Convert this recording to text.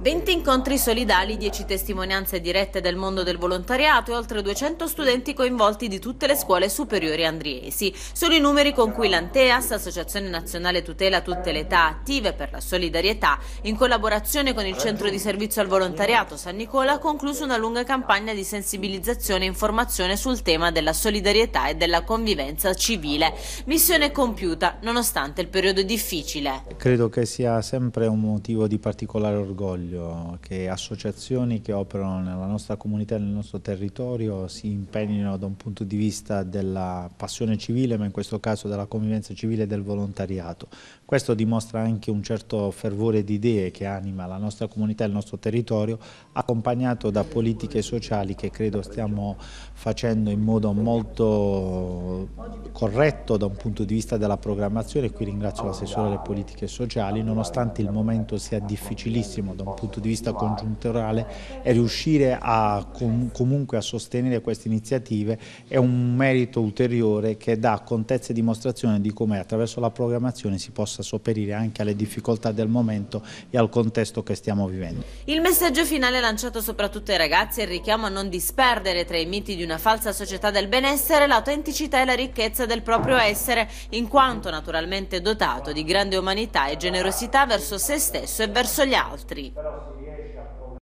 20 incontri solidali, 10 testimonianze dirette del mondo del volontariato e oltre 200 studenti coinvolti di tutte le scuole superiori andriesi. Sono i numeri con cui l'Anteas, Associazione Nazionale Tutela Tutte le Età Attive per la Solidarietà, in collaborazione con il Centro di Servizio al Volontariato San Nicola, ha concluso una lunga campagna di sensibilizzazione e informazione sul tema della solidarietà e della convivenza civile. Missione compiuta, nonostante il periodo difficile. Credo che sia sempre un motivo di particolare orgoglio voglio che associazioni che operano nella nostra comunità e nel nostro territorio si impegnino da un punto di vista della passione civile, ma in questo caso della convivenza civile e del volontariato. Questo dimostra anche un certo fervore di idee che anima la nostra comunità e il nostro territorio, accompagnato da politiche sociali che credo stiamo facendo in modo molto corretto da un punto di vista della programmazione. Qui ringrazio l'assessore alle politiche sociali, nonostante il momento sia difficilissimo da un punto di vista congiunturale e riuscire a, com comunque a sostenere queste iniziative è un merito ulteriore che dà contezza e dimostrazione di come attraverso la programmazione si possa sopperire anche alle difficoltà del momento e al contesto che stiamo vivendo. Il messaggio finale lanciato soprattutto ai ragazzi è il richiamo a non disperdere tra i miti di una falsa società del benessere l'autenticità e la ricchezza del proprio essere, in quanto naturalmente dotato di grande umanità e generosità verso se stesso e verso gli altri. però si riesce a